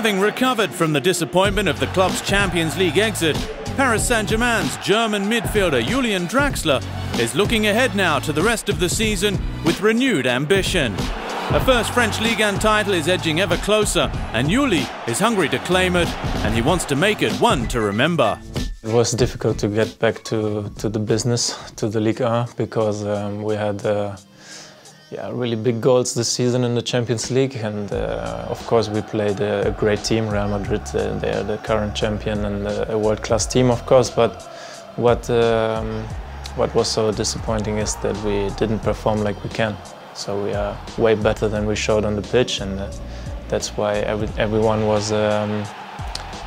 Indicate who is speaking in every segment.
Speaker 1: Having recovered from the disappointment of the club's Champions League exit, Paris Saint-Germain's German midfielder Julian Draxler is looking ahead now to the rest of the season with renewed ambition. A first French Ligue 1 title is edging ever closer, and Juli is hungry to claim it, and he wants to make it one to remember.
Speaker 2: It was difficult to get back to, to the business, to the Ligue 1, because um, we had uh, yeah, really big goals this season in the Champions League, and uh, of course we played a, great team, Real Madrid. Uh, they are the current champion and a world-class team, of course. But what um, what was so disappointing is that we didn't perform like we can. So we are way better than we showed on the pitch, and uh, that's why every, everyone was. Um,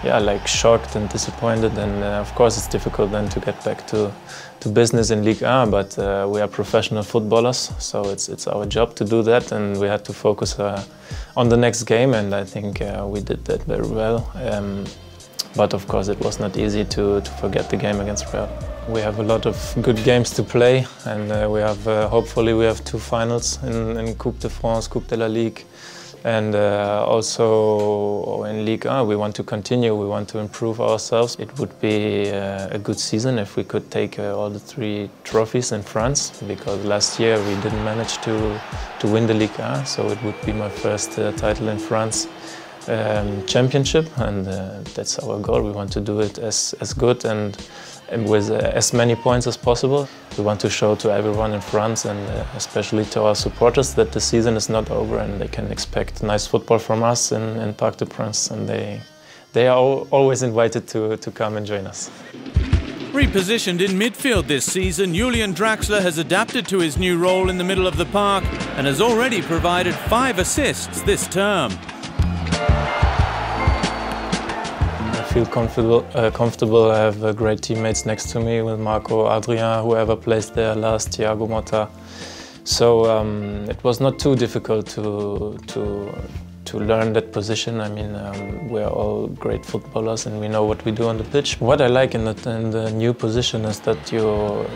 Speaker 2: yeah, like shocked and disappointed. And uh, of course, it's difficult then to get back to, to business in Ligue 1, but uh, we are professional footballers, so it's, it's our job to do that. And we had to focus uh, on the next game, and I think uh, we did that very well. Um, but of course, it was not easy to, to forget the game against Real. We have a lot of good games to play, and uh, we have uh, hopefully we have two finals in, in Coupe de France, Coupe de la Ligue. And uh, also in Ligue 1, we want to continue, we want to improve ourselves. It would be uh, a good season if we could take uh, all the three trophies in France, because last year we didn't manage to, to win the Ligue 1, so it would be my first uh, title in France. Um, championship and uh, that's our goal. We want to do it as, as good and with uh, as many points as possible. We want to show to everyone in France and uh, especially to our supporters that the season is not over and they can expect nice football from us in, in Parc des Princes and they, they are always invited to, to come and join us.
Speaker 1: Repositioned in midfield this season, Julian Draxler has adapted to his new role in the middle of the park and has already provided five assists this term.
Speaker 2: Feel comfortable. Uh, comfortable. I have uh, great teammates next to me with Marco, Adrien, whoever plays there last, Thiago Motta. So um, it was not too difficult to to to learn that position. I mean, um, we're all great footballers and we know what we do on the pitch. What I like in the, in the new position is that you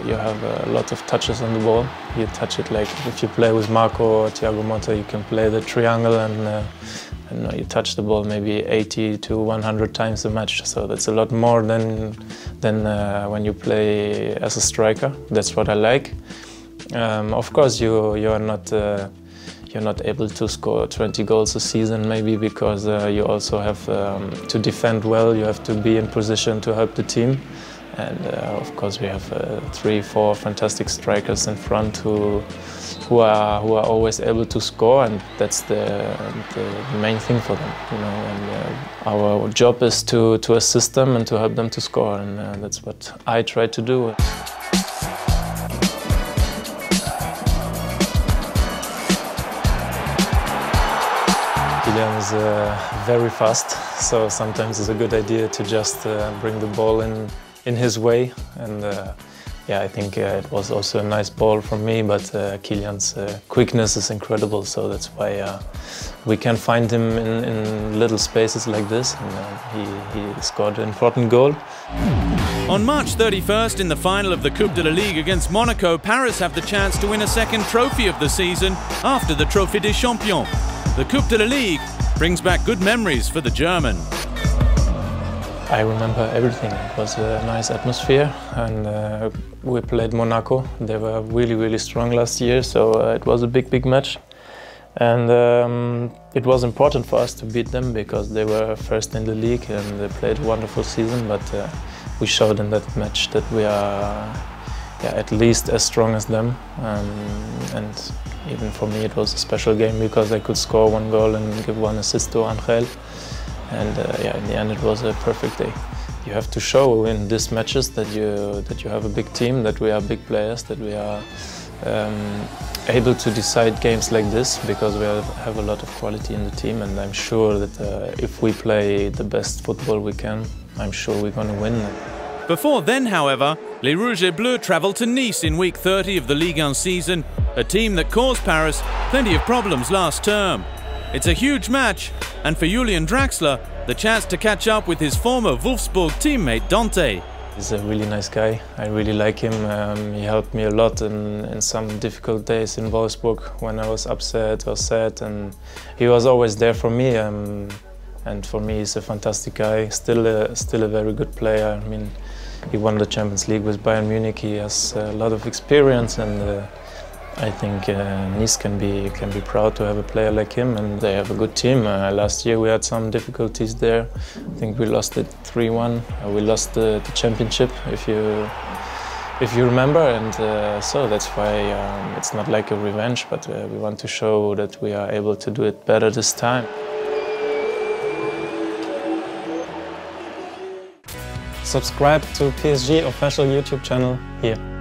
Speaker 2: you have a lot of touches on the ball. You touch it like if you play with Marco or Thiago Motta, you can play the triangle and uh, and uh, you touch the ball maybe 80 to 100 times a match. So that's a lot more than than uh, when you play as a striker. That's what I like. Um, of course, you you are not. Uh, you're not able to score 20 goals a season maybe because uh, you also have um, to defend well, you have to be in position to help the team. And uh, of course we have uh, three, four fantastic strikers in front who, who, are, who are always able to score and that's the, the main thing for them. You know, and, uh, our job is to, to assist them and to help them to score and uh, that's what I try to do. Kylian is uh, very fast, so sometimes it's a good idea to just uh, bring the ball in in his way. And uh, yeah, I think uh, it was also a nice ball from me, but uh, Kylian's uh, quickness is incredible, so that's why uh, we can find him in, in, little spaces like this, and uh, he, he scored an important goal.
Speaker 1: On March 31st, in the final of the Coupe de la Ligue against Monaco, Paris have the chance to win a second trophy of the season after the Trophée des Champions. The Coupe de la Ligue brings back good memories for the German.
Speaker 2: I remember everything. It was a nice atmosphere and uh, we played Monaco. They were really, really strong last year, so uh, it was a big, big match. And um, it was important for us to beat them because they were first in the league and they played a wonderful season, but uh, we showed in that match that we are yeah, at least as strong as them. Um, and even for me, it was a special game because I could score one goal and give one assist to Angel. And uh, yeah, in the end, it was a perfect day. You have to show in these matches that you that you have a big team, that we are big players, that we are um, able to decide games like this because we have a lot of quality in the team. And I'm sure that uh, if we play the best football we can, I'm sure we're going to win.
Speaker 1: Before then, however, Les Rouges et Bleus travelled to Nice in week 30 of the Ligue 1 season, a team that caused Paris plenty of problems last term. It's a huge match, and for Julian Draxler, the chance to catch up with his former Wolfsburg teammate Dante.
Speaker 2: He's a really nice guy. I really like him. Um, he helped me a lot in, in some difficult days in Wolfsburg when I was upset or sad, and he was always there for me. Um, and for me, he's a fantastic guy. Still, a, still a very good player. I mean, he won the Champions League with Bayern Munich. He has a lot of experience, and uh, I think uh, Nice can be can be proud to have a player like him, and they have a good team. Uh, last year we had some difficulties there. I think we lost it 3-1. Uh, we lost the, the, championship, if you if you remember, and uh, so that's why um, it's not like a revenge, but uh, we want to show that we are able to do it better this time. Subscribe to PSG official YouTube channel here.